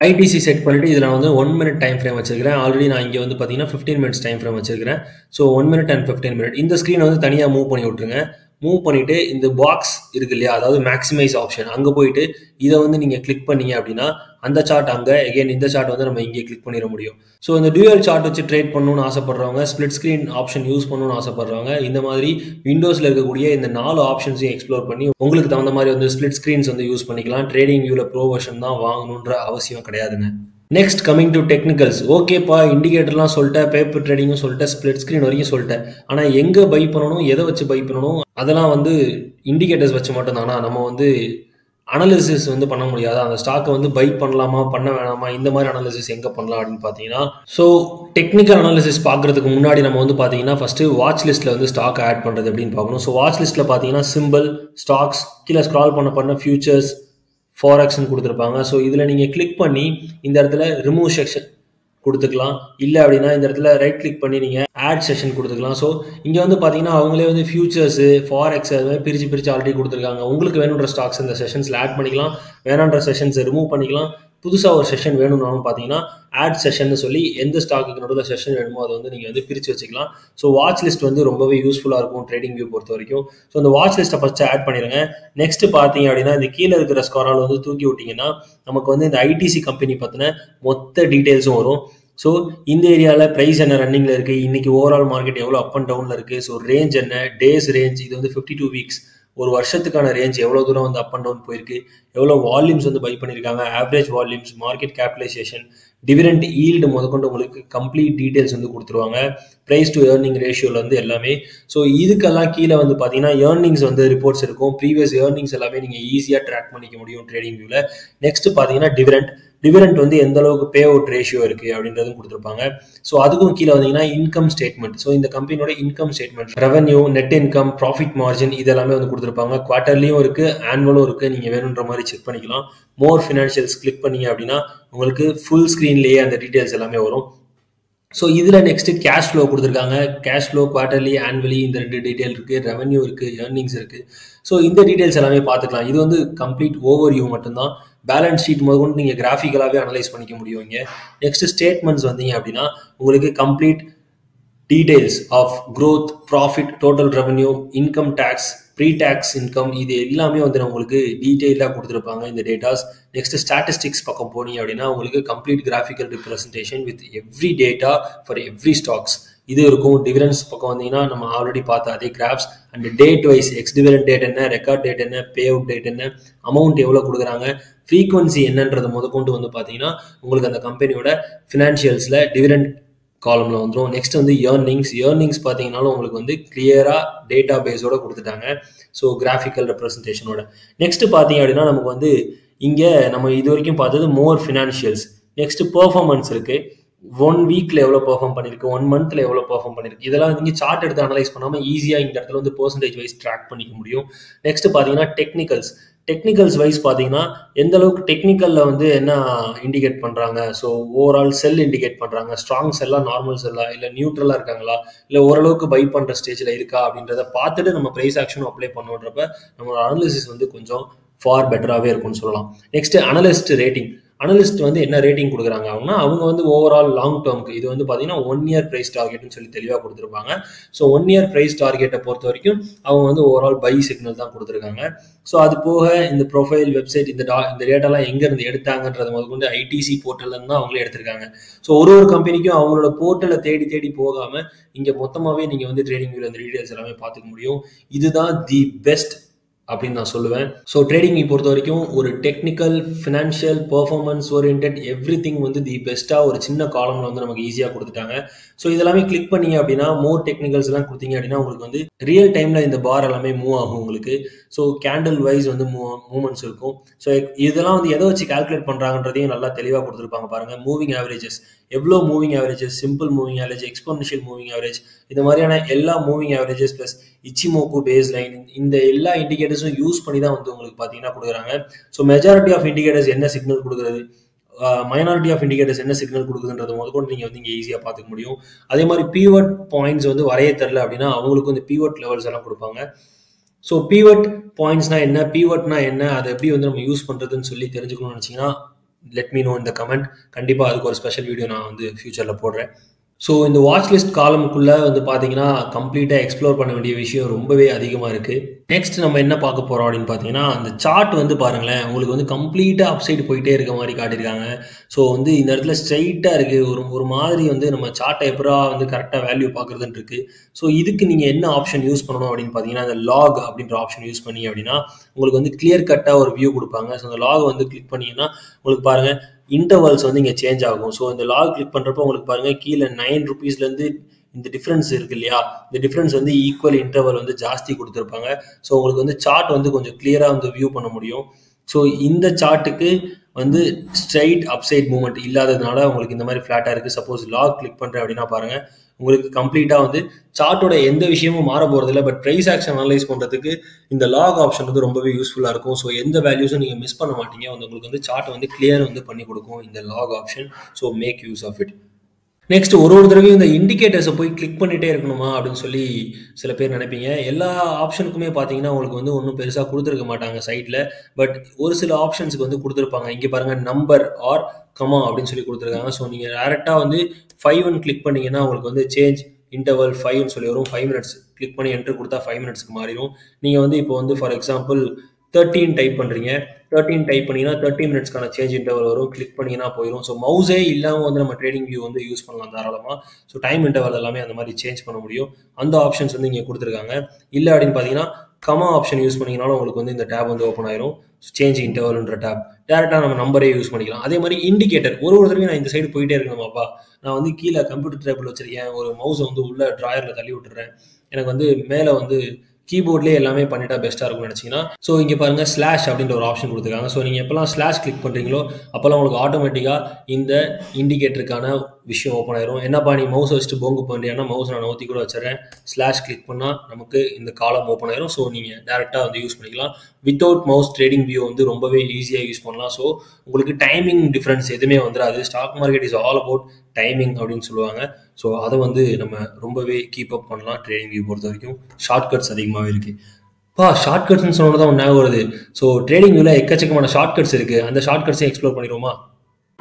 ஐடிசி செட் பண்ணிட்டு இதில் வந்து ஒன் மினிட் டைம் ஃப்ரேம் வச்சிருக்கிறேன். ஆல்ரெடி நான் இங்கே வந்து பார்த்தீங்கன்னா ஃபிஃப்டீன் மினிட்ஸ் டைம் ஃப்ரேம் வச்சிருக்கிறேன். So one minute and fifteen minute இந்த ஸ்க்ரீனை வந்து தனியாக மூவ் பண்ணி விட்ருங்க மூவ் பண்ணிவிட்டு இந்த பாக்ஸ் இருக்கு இல்லையா அதாவது மேக்ஸிமைஸ் ஆப்ஷன் அங்கே போயிட்டு இதை வந்து நீங்கள் கிளிக் பண்ணீங்க அப்படின்னா அந்த சார்ட் அங்கே எகெயின் இந்த சார்ட் வந்து நம்ம இங்கே கிளிக் பண்ணிட முடியும். ஸோ இந்த டியூயல் சார்ட் வச்சு ட்ரேட் பண்ணணும்னு ஆசைப்படுறவங்க ஸ்பிளிட் ஸ்க்ரீன் ஆப்ஷன் யூஸ் பண்ணணும்னு ஆசைப்படுறவங்க இந்த மாதிரி விண்டோஸில் இருக்கக்கூடிய இந்த நாலு ஆப்ஷன்ஸையும் எக்ஸ்ப்ளோர் பண்ணி உங்களுக்கு தகுந்த மாதிரி வந்து ஸ்பிளிட் ஸ்க்ரீன்ஸ் வந்து யூஸ் பண்ணிக்கலாம். ட்ரேடிங் வியூவில் ப்ரோ வெர்ஷன் தான் வாங்கணுன்ற அவசியம் கிடையாதுங்க. நெக்ஸ்ட் கம்மிங் டு டெக்னிக்கல்ஸ் ஓகேப்பா இண்டிகேட்டர்லாம் சொல்லிட்டேன் பேப்பர் ட்ரேடிங்கும் சொல்லிட்டேன் ஸ்பிளிட் ஸ்க்ரீன் வரைக்கும் சொல்லிட்டேன். ஆனால் எங்கே பை பண்ணணும் எதை வச்சு பை பண்ணணும் அதெல்லாம் வந்து இண்டிகேட்டர்ஸ் வச்சு மட்டும்தானா? நம்ம வந்து அனாலிசிஸ் வந்து பண்ண முடியாது. அந்த ஸ்டாக்கை வந்து பை பண்ணலாமா பண்ண வேணாமா இந்த மாதிரி அனாலிசிஸ் எங்கே பண்ணலாம் அப்படின்னு பார்த்தீங்கன்னா ஸோ டெக்னிக்கல் அனாலிசிஸ் பார்க்குறதுக்கு முன்னாடி நம்ம வந்து பார்த்தீங்கன்னா ஃபஸ்ட்டு வாட்ச் லிஸ்ட்டில் வந்து ஸ்டாக் ஆட் பண்ணுறது அப்படின்னு பார்க்கணும். ஸோ வாட்ச் லிஸ்ட்டில் பார்த்தீங்கன்னா சிம்பிள் ஸ்டாக்ஸ் கீழே ஸ்க்ரால் பண்ண பண்ண ஃபியூச்சர்ஸ் ஃபாரெக்ஸ்னு கொடுத்துருப்பாங்க. ஸோ இதில் நீங்கள் கிளிக் பண்ணி இந்த இடத்துல ரிமூவ் செக்ஷன் கொடுத்துக்கலாம். இல்லை அப்படின்னா இந்த இடத்துல ரைட் கிளிக் பண்ணி நீங்கள் ஆட் செஷன் கொடுத்துக்கலாம். ஸோ இங்கே வந்து பார்த்தீங்கன்னா அவங்களே வந்து ஃபியூச்சர்ஸு ஃபாரெக்ஸ் அது மாதிரி பிரித்து பிரித்து ஆல்ரெடி கொடுத்துருக்காங்க. உங்களுக்கு வேணுன்ற ஸ்டாக்ஸ் இந்த செஷன்ஸில் ஆட் பண்ணிக்கலாம். வேணான்ற செஷன்ஸை ரிமூவ் பண்ணிக்கலாம். புதுசாக ஒரு செஷன் வேணும்னாலும் பார்த்தீங்கன்னா ஆட் செஷன் சொல்லி எந்த ஸ்டாக்குக்கு நடுவில் செஷன் வேணுமோ அதை வந்து நீங்கள் வந்து பிரித்து வச்சுக்கலாம். ஸோ வாட்ச் லிஸ்ட் வந்து ரொம்பவே யூஸ்ஃபுல்லாக இருக்கும் ட்ரேடிங் வியூ பொறுத்த வரைக்கும். ஸோ அந்த வாட்ச் லிஸ்ட்டை ஃபஸ்ட்டு ஆட் பண்ணிடுங்க. நெக்ஸ்ட் பார்த்தீங்க அப்படின்னா இந்த கீழே இருக்கிற ஸ்கோரால் வந்து தூக்கி விட்டிங்கன்னா நமக்கு வந்து இந்த ஐடிசி கம்பெனி பற்றின மொத்த டீட்டெயில்ஸும் வரும். ஸோ இந்த ஏரியாவில் ப்ரைஸ் என்ன ரன்னிங்கில் இருக்குது இன்றைக்கி ஓவரால் மார்க்கெட் எவ்வளோ அப் அண்ட் டவுனில் இருக்குது ஸோ ரேஞ்ச் என்ன? டேஸ் ரேஞ்ச் இது வந்து ஃபிஃப்டி டூ வீக்ஸ் ஒரு வருஷத்துக்கான ரேஞ்ச் எவ்வளோ தூரம் வந்து அப் அண்ட் டவுன் போயிருக்கு எவ்வளோ வால்யூம்ஸ் வந்து பை பண்ணியிருக்காங்க average volumes market capitalisation dividend yield முதற்கொண்டு உங்களுக்கு கம்ப்ளீட் டீட்டெயில்ஸ் வந்து கொடுத்துருவாங்க. ப்ரைஸ் டு ஏர்னிங் ரேஷியோவில் வந்து எல்லாமே ஸோ இதுக்கெல்லாம் கீழே வந்து பார்த்தீங்கன்னா ஏர்னிங்ஸ் வந்து ரிப்போர்ட்ஸ் இருக்கும். ப்ரீவியஸ் ஏர்னிங்ஸ் எல்லாமே நீங்கள் ஈஸியாக ட்ராக் பண்ணிக்க முடியும் ட்ரேடிங் வியூவில் நெக்ஸ்ட் பார்த்தீங்கன்னா டிவிடெண்ட் டிவிடெண்ட் வந்து எந்த அளவுக்கு பே அவுட் ரேஷியோ இருக்குது அப்படின்றதும் கொடுத்துருப்பாங்க. ஸோ அதுக்கும் கீழே வந்தீங்கன்னா இன்கம் ஸ்டேட்மெண்ட் ஸோ இந்த கம்பெனியோட income statement revenue net income profit margin இதெல்லாமே வந்து கொடுத்துருப்பாங்க. குவார்டர்லியும் இருக்குது ஆனுவலும் இருக்குது நீங்கள் வேணுன்ற மாதிரி செக் பண்ணிக்கலாம். மோர் ஃபினான்ஷியல்ஸ் கிளிக் பண்ணீங்க அப்படின்னா உங்களுக்கு ஃபுல் ஸ்க்ரீன்லேயே அந்த டீட்டெயில்ஸ் எல்லாமே வரும். ஸோ இதில் நெக்ஸ்ட் கேஷ் ஃப்ளோ கொடுத்துருக்காங்க. கேஷ் ஃப்ளோ குவார்டர்லி ஆனுவலி இந்த ரெண்டு டீட்டெயில் இருக்குது ரெவன்யூ இருக்குது ஏர்னிங்ஸ் இருக்குது ஸோ இந்த டீட்டெயில்ஸ் எல்லாமே பார்த்துக்கலாம். இது வந்து கம்ப்ளீட் ஓவர் வியூ மட்டும்தான். பேலன்ஸ் ஷீட் முதற்கொண்டு நீங்கள் கிராஃபிக்கலாகவே அனலைஸ் பண்ணிக்க முடியும் இங்கே. நெக்ஸ்ட் ஸ்டேட்மெண்ட்ஸ் வந்தீங்க அப்படின்னா உங்களுக்கு complete details of growth profit total revenue income tax pre tax income இது எல்லாமே வந்து உங்களுக்கு டீட்டெயிலாக கொடுத்துருப்பாங்க. இந்த டேட்டாஸ் நெக்ஸ்ட் ஸ்டாட்டிஸ்டிக்ஸ் பக்கம் போனீங்க அப்படின்னா உங்களுக்கு complete graphical representation with every data for every stocks இது இருக்கும். டிவிடன்ஸ் பக்கம் வந்தீங்கன்னா நம்ம ஆல்ரெடி பார்த்த அதே graphs and date wise ex dividend date என்ன ரெக்கார்ட் டேட் என்ன பே அவுட் டேட் என்ன அமௌண்ட் எவ்வளோ கொடுக்குறாங்க ஃப்ரீக்வன்சி என்னன்றது முதற்கொண்டு வந்து பார்த்தீங்கன்னா உங்களுக்கு அந்த கம்பெனியோட ஃபினான்ஷியல்ஸில் டிவிடெண்ட் காலமில் வந்துடும் நெக்ஸ்ட் வந்து ஏர்னிங்ஸ் ஏர்னிங்ஸ் பார்த்தீங்கன்னாலும் உங்களுக்கு வந்து கிளியராக டேட்டா பேஸோட கொடுத்துட்டாங்க. ஸோ கிராஃபிக்கல் ரெப்ரஸன்டேஷனோட நெக்ஸ்ட் பார்த்தீங்க அப்படின்னா நமக்கு வந்து இங்கே நம்ம இது வரைக்கும் பார்த்தது மோர் ஃபினான்ஷியல்ஸ் நெக்ஸ்ட் பெர்ஃபார்மன்ஸ் இருக்குது ஒன் வீக்கில் எவ்வளோ பெர்ஃபார்ம் பண்ணியிருக்கு ஒன் மந்த்தில் எவ்வளோ பெர்ஃபார்ம் பண்ணியிருக்கு இதெல்லாம் நீங்கள் சார்ட் எடுத்து அனலைஸ் பண்ணாமல் ஈஸியாக இந்த இடத்துல வந்து பர்சன்டேஜ் வைஸ் ட்ராக் பண்ணிக்க முடியும். நெக்ஸ்ட் பார்த்தீங்கன்னா டெக்னிக்கல்ஸ் டெக்னிக்கல்ஸ் வைஸ் பார்த்தீங்கன்னா எந்த அளவுக்கு டெக்னிக்கலில் வந்து என்ன இண்டிகேட் பண்ணுறாங்க ஸோ ஓவரால் செல் இண்டிகேட் பண்ணுறாங்க ஸ்ட்ராங் செல்லா நார்மல் செல்லா இல்லை நியூட்ரலாக இருக்காங்களா? இல்லை ஓரளவுக்கு பை பண்ணுற ஸ்டேஜில் இருக்கா? அப்படின்றத பார்த்துட்டு நம்ம ப்ரைஸ் ஆக்ஷனும் அப்ளை பண்ணுன்றப்ப நம்மளோட அனாலிசிஸ் வந்து கொஞ்சம் ஃபார் பெட்டராகவே இருக்கும்னு சொல்லலாம். நெக்ஸ்ட் அனலிஸ்ட் ரேட்டிங் அனலிஸ்ட் வந்து என்ன ரேட்டிங் கொடுக்குறாங்க அவங்க அவங்க வந்து ஓவரால் லாங் டேர்முக்கு இது வந்து பார்த்தீங்கன்னா ஒன் இயர் ப்ரைஸ் டார்கெட்னு சொல்லி தெளிவாக கொடுத்துருப்பாங்க. ஸோ ஒன் இயர் ப்ரைஸ் டார்கெட்டை பொறுத்த வரைக்கும் அவங்க வந்து ஓவரால் பை சிக்னல் தான் கொடுத்துருக்காங்க. ஸோ அது போக இந்த ப்ரொஃபைல் வெப்சைட் இந்த டா இந்த டேட்டாலாம் எங்கேருந்து எடுத்தாங்கன்றது முதற்கொண்டு ஐடிசி போர்ட்டல்லேருந்து தான் அவங்களே எடுத்திருக்காங்க. ஸோ ஒரு ஒரு கம்பெனிக்கும் அவங்களோட போர்ட்டலை தேடி தேடி போகாமல் இங்கே மொத்தமாகவே நீங்கள் வந்து ட்ரேடிங் வியூவில் அந்த டீடைல்ஸ் எல்லாமே பார்த்துக்க முடியும். இதுதான் தி பெஸ்ட் அப்படின்னு நான் சொல்லுவேன். ஸோ ட்ரேடிங் பொறுத்த வரைக்கும் ஒரு technical financial performance orient everything வந்து தி பெஸ்ட்டாக ஒரு சின்ன காலமில் வந்து நமக்கு ஈஸியாக கொடுத்துட்டாங்க. ஸோ இதெல்லாமே கிளிக் பண்ணீங்க அப்படின்னா மோர் டெக்னிக்கல்ஸ் எல்லாம் கொடுத்தீங்க அப்படின்னா உங்களுக்கு வந்து ரியல் டைமில் இந்த பார் எல்லாமே மூவ் ஆகும் உங்களுக்கு. ஸோ கேண்டில் வைஸ் வந்து மூவ் மூமெண்ட்ஸ் இருக்கும். ஸோ இதெல்லாம் வந்து எதை வச்சு கால்குலேட் பண்ணுறாங்கன்றதையும் நல்லா தெளிவாக கொடுத்துருப்பாங்க பாருங்கள் மூவிங் ஆவரேஜஸ் எவ்வளோ moving averages simple moving average exponential moving average இந்த மாதிரியான எல்லா moving averages plus Ichimoku base line இந்த எல்லா இண்டிகேட்டர்ஸும் யூஸ் பண்ணி தான் வந்து உங்களுக்கு பார்த்தீங்கன்னா கொடுக்குறாங்க. ஸோ மெஜாரிட்டி ஆஃப் இண்டிகேட்டர்ஸ் என்ன சிக்னல் கொடுக்குறது? மைனாரிட்டி ஆஃப் இண்டிகேட்டர்ஸ் என்ன சிக்னல் கொடுக்குதுன்றது முதற்கொண்டு நீங்கள் வந்து இங்கே ஈஸியாக பார்த்துக்க முடியும். அதே மாதிரி பீவர்ட் பாயிண்ட்ஸ் வந்து வரைய தெரில அப்படின்னா அவங்களுக்கும் இந்த பீவர்ட் லெவல்ஸ் எல்லாம் கொடுப்பாங்க. ஸோ பீவர்ட் பாயிண்ட்ஸ்னா என்ன? பீவர்ட்னா என்ன? அதை எப்படி வந்து நம்ம யூஸ் பண்ணுறதுன்னு சொல்லி தெரிஞ்சுக்கணும்னு நினச்சிங்கன்னா லெட் மீ நோ இந்த கமெண்ட் கண்டிப்பாக அதுக்கு ஒரு ஸ்பெஷல் வீடியோ நான் வந்து ஃபியூச்சரில் போடுறேன். ஸோ இந்த வாட்ச் லிஸ்ட் காலமுக்குள்ளே வந்து பார்த்தீங்கன்னா கம்ப்ளீட்டாக எக்ஸ்ப்ளோர் பண்ண வேண்டிய விஷயம் ரொம்பவே அதிகமாக இருக்குது நெக்ஸ்ட் நம்ம என்ன பார்க்க போகிறோம் அப்படின்னு பார்த்தீங்கன்னா அந்த சார்ட் வந்து பாருங்களேன். உங்களுக்கு வந்து கம்ப்ளீட்டாக அப்சைடு போயிட்டே இருக்க மாதிரி காட்டியிருக்காங்க. ஸோ வந்து இந்த இடத்துல ஸ்ட்ரைட்டாக இருக்குது ஒரு ஒரு மாதிரி வந்து நம்ம சார்ட்டை எப்படா வந்து கரெக்டாக வேல்யூ பார்க்குறதுன்னு இருக்குது ஸோ இதுக்கு நீங்கள் என்ன ஆப்ஷன் யூஸ் பண்ணணும் அப்படின்னு பார்த்தீங்கன்னா அந்த லாக் அப்படின்ற ஆப்ஷன் யூஸ் பண்ணி அப்படின்னா உங்களுக்கு வந்து கிளியர் கட்டாக ஒரு வியூ கொடுப்பாங்க. ஸோ அந்த லாக் வந்து கிளிக் பண்ணிங்கன்னா உங்களுக்கு பாருங்கள் இன்டர்வல்ஸ் வந்து இங்கே சேஞ்ச் ஆகும். ஸோ இந்த லாக் கிளிக் பண்ணுறப்போ உங்களுக்கு பாருங்கள் கீழே நைன் ருபீஸ்லேருந்து இந்த டிஃப்ரென்ஸ் இருக்கு இல்லையா? இந்த டிஃப்ரென்ஸ் வந்து ஈக்குவல் இன்டர்வல் வந்து ஜாஸ்தி கொடுத்துருப்பாங்க. ஸோ உங்களுக்கு வந்து சார்ட் வந்து கொஞ்சம் கிளியராக வந்து வியூ பண்ண முடியும். ஸோ இந்த சார்ட்டுக்கு வந்து ஸ்ட்ரைட் அப்சைட் மூவ்மெண்ட் இல்லாததுனால உங்களுக்கு இந்த மாதிரி ஃப்ளாட்டாக இருக்குது சப்போஸ் லாக் கிளிக் பண்ணுறேன் அப்படின்னா பாருங்கள் உங்களுக்கு கம்ப்ளீட்டாக வந்து சார்ட்டோட எந்த விஷயமும் மாற போகிறதில்ல பட் ப்ரைஸ் ஆக்ஷன் அனலைஸ் பண்ணுறதுக்கு இந்த லாக் ஆப்ஷன் வந்து ரொம்பவே யூஸ்ஃபுல்லாக இருக்கும். ஸோ எந்த வேல்யூஸும் நீங்கள் மிஸ் பண்ண மாட்டீங்க. வந்து உங்களுக்கு வந்து சார்ட் வந்து கிளியர் வந்து பண்ணி கொடுக்கும் இந்த lock option so make use of it next ஒரு ஒரு தடவையும் இந்த இண்டிகேட்டர்ஸை போய் கிளிக் பண்ணிட்டே இருக்கணுமா அப்படின்னு சொல்லி சில பேர் நினைப்பீங்க. எல்லா ஆப்ஷனுக்குமே பார்த்தீங்கன்னா உங்களுக்கு வந்து ஒன்றும் பெருசாக கொடுத்துருக்க மாட்டாங்க சைட்டில் பட் ஒரு சில ஆப்ஷன்ஸுக்கு வந்து கொடுத்துருப்பாங்க. இங்கே பாருங்கள் நம்பர் ஆர் கமா அப்படின்னு சொல்லி கொடுத்துருக்காங்க. ஸோ நீங்கள் டேரெக்டாக வந்து ஃபைவ் ஒன் கிளிக் பண்ணிங்கன்னா உங்களுக்கு வந்து சேஞ்ச் இன்டர்வல் ஃபைவ்னு சொல்லி வரும். ஃபைவ் மினிட்ஸ் கிளிக் பண்ணி என்ட்ரு கொடுத்தா ஃபைவ் மினிட்ஸ்க்கு மாறிடும். நீங்கள் வந்து இப்போ வந்து ஃபார் எக்ஸாம்பிள் தேர்ட்டீன் டைப் பண்ணுறீங்க தேர்ட்டின் டைப் பண்ணிங்கன்னா தேர்ட்டி மினிட்ஸ்க்கான சேஞ்ச் இன்டர்வல் வரும். கிளிக் பண்ணிங்கன்னா போயிடும். ஸோ மவுஸே இல்லாமல் வந்து நம்ம ட்ரேடிங் வியூ வந்து யூஸ் பண்ணலாம் தாராளமாக ஸோ டைம் இன்டர்வல் எல்லாமே அந்த மாதிரி சேஞ்ச் பண்ண முடியும். அந்த ஆப்ஷன்ஸ் வந்து இங்கே கொடுத்துருக்காங்க. இல்லை அப்படின்னு பார்த்தீங்கன்னா கமா ஆப்ஷன் யூஸ் பண்ணிங்கனாலும் உங்களுக்கு வந்து இந்த டேப் வந்து ஓப்பன் ஆயிரும். சேஞ்ச் இன்டர்வல்ன்ற டேப் டேரெக்டாக நம்ம நம்பரே யூஸ் பண்ணிக்கலாம். அதே மாதிரி இண்டிகேட்டர் ஒரு ஒரு தடவையும் நான் இந்த சைடு போயிட்டே இருக்கணுமாப்பா நான் வந்து கீழே கம்ப்யூட்டர் டேபிள் வச்சிருக்கேன். ஒரு மவுஸை வந்து உள்ள ட்ராயரில் தள்ளி விட்டுறேன் எனக்கு வந்து மேலே வந்து கீபோர்ட்லேயே எல்லாமே பண்ணிட்டா பெஸ்ட்டாக இருக்கும்னு நினச்சிங்கன்னா ஸோ இங்கே பாருங்கள் ஸ்லாஷ் அப்படின்ற ஒரு ஆப்ஷன் கொடுத்துருக்காங்க. ஸோ நீங்கள் எப்போல்லாம் ஸ்லாஷ் கிளிக் பண்ணுறீங்களோ அப்போல்லாம் உங்களுக்கு ஆட்டோமேட்டிக்காக இந்த இண்டிகேட்டருக்கான விஷயம் ஓப்பன் ஆயிரும். என்னப்பா நீ மவுஸ் வச்சுட்டு போங்கு பண்ணுறியானா மவுஸ் நான் நோத்தி கூட வச்சுறேன் ஸ்லாஷ் கிளிக் பண்ணால் நமக்கு இந்த காலம் ஓப்பன் ஆயிரும். ஸோ நீங்கள் டேரெக்டாக வந்து யூஸ் பண்ணிக்கலாம். வித்தவுட் மவுஸ் ட்ரேடிங் வியூ வந்து ரொம்பவே ஈஸியாக யூஸ் பண்ணலாம். ஸோ உங்களுக்கு டைமிங் டிஃப்ரென்ஸ் எதுவுமே வந்துடாது stock market is all about timing அப்படின்னு சொல்லுவாங்க. ஸோ அதை வந்து நம்ம ரொம்பவே கீப் அப் பண்ணலாம் ட்ரேடிங் வியூ பொறுத்த வரைக்கும். ஷார்ட் கட்ஸ் அதிகமாகவே இருக்குது பா ஷார்ட்கட்ஸ்னு சொன்னது தான் ஒன்றாக வருது. ஸோ ட்ரேடிங் வியூவில் எக்கச்சக்கமான ஷார்ட் கட்ஸ் இருக்குது அந்த ஷார்ட் கட்ஸையும் எக்ஸ்ப்ளோர் பண்ணிடுவோமா?